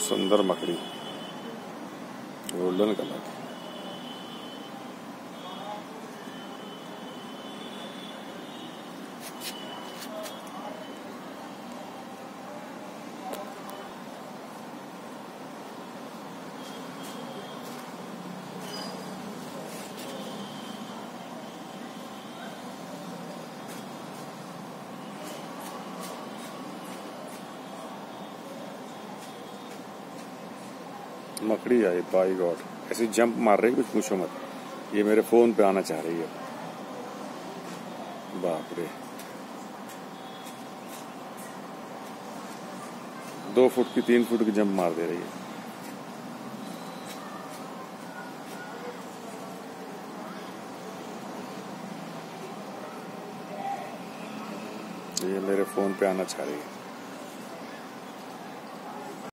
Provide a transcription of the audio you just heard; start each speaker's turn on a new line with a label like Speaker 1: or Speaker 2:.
Speaker 1: सुंदर मकड़ी। Golden colour की मकड़ी आई बाई गॉड। ऐसी जंप मार रही कुछ पूछो मत। ये मेरे फ़ोन पे आना चाह रही है। बाप रे दो फुट की, तीन फुट की जंप मार दे रही है। ये मेरे फ़ोन पे आना चाह रही है।